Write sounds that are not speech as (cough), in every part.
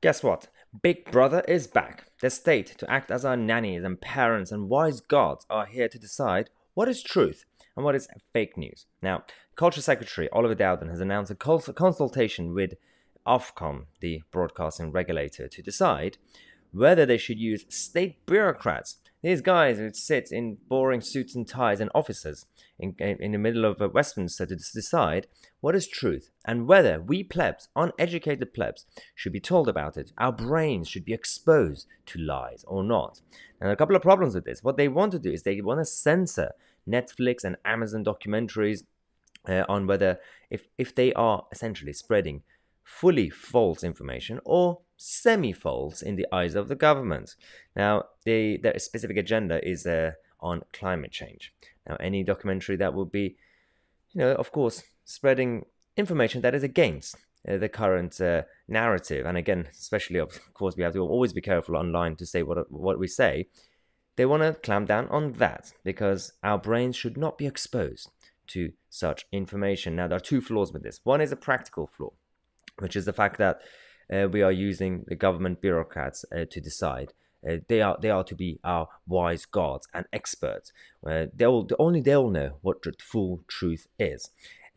Guess what? Big Brother is back. The state, to act as our nannies and parents and wise gods, are here to decide what is truth and what is fake news. Now, Culture Secretary Oliver Dowden has announced a consultation with Ofcom, the broadcasting regulator, to decide whether they should use state bureaucrats these guys would sit in boring suits and ties and offices in, in the middle of Westminster to decide what is truth and whether we plebs, uneducated plebs, should be told about it. Our brains should be exposed to lies or not. And a couple of problems with this. What they want to do is they want to censor Netflix and Amazon documentaries uh, on whether if if they are essentially spreading fully false information or semi false in the eyes of the government. Now, the, their specific agenda is uh, on climate change. Now, any documentary that will be, you know, of course, spreading information that is against uh, the current uh, narrative, and again, especially of course, we have to always be careful online to say what what we say. They want to clamp down on that because our brains should not be exposed to such information. Now, there are two flaws with this. One is a practical flaw, which is the fact that uh, we are using the government bureaucrats uh, to decide. Uh, they are they are to be our wise gods and experts. Uh, they'll only they'll know what the full truth is.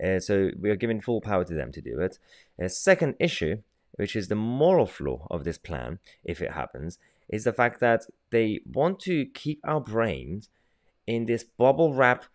Uh, so we are giving full power to them to do it. A second issue, which is the moral flaw of this plan, if it happens, is the fact that they want to keep our brains in this bubble wrap,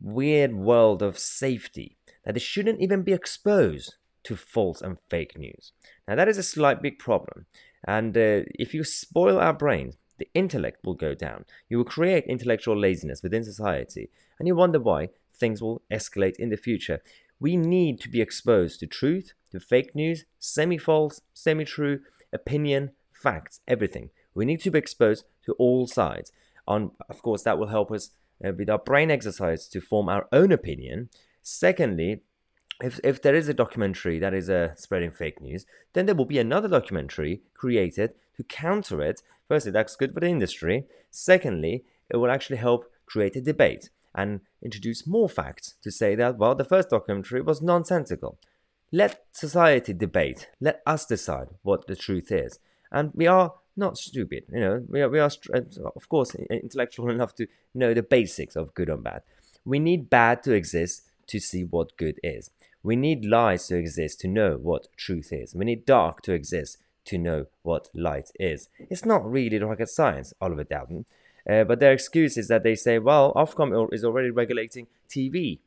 weird world of safety that they shouldn't even be exposed to false and fake news. Now, that is a slight big problem. And uh, if you spoil our brains, the intellect will go down. You will create intellectual laziness within society, and you wonder why things will escalate in the future. We need to be exposed to truth, to fake news, semi false, semi true, opinion, facts, everything. We need to be exposed to all sides. On, of course, that will help us uh, with our brain exercise to form our own opinion. Secondly, if, if there is a documentary that is uh, spreading fake news, then there will be another documentary created to counter it. Firstly, that's good for the industry. Secondly, it will actually help create a debate and introduce more facts to say that, well, the first documentary was nonsensical. Let society debate. Let us decide what the truth is. And we are not stupid. You know, we are, we are of course, intellectual (laughs) enough to know the basics of good and bad. We need bad to exist to see what good is. We need lies to exist to know what truth is. We need dark to exist to know what light is. It's not really rocket science, Oliver Dowden. Uh, but their excuse is that they say, well, Ofcom is already regulating TV.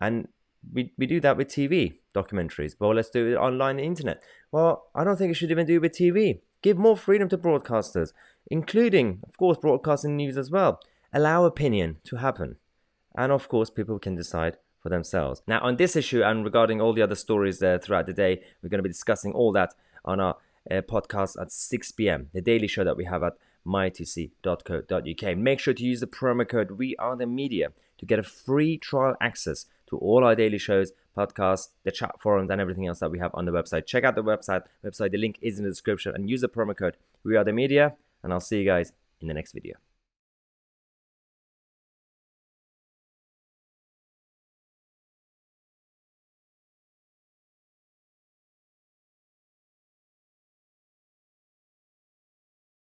And we, we do that with TV documentaries. Well, let's do it online internet. Well, I don't think it should even do with TV. Give more freedom to broadcasters, including, of course, broadcasting news as well. Allow opinion to happen. And of course, people can decide for themselves. Now, on this issue and regarding all the other stories uh, throughout the day, we're going to be discussing all that on our uh, podcast at 6 p.m., the daily show that we have at mytc.co.uk. Make sure to use the promo code We Are the Media to get a free trial access to all our daily shows, podcasts, the chat forums, and everything else that we have on the website. Check out the website. Website, the link is in the description, and use the promo code We Are the Media. And I'll see you guys in the next video.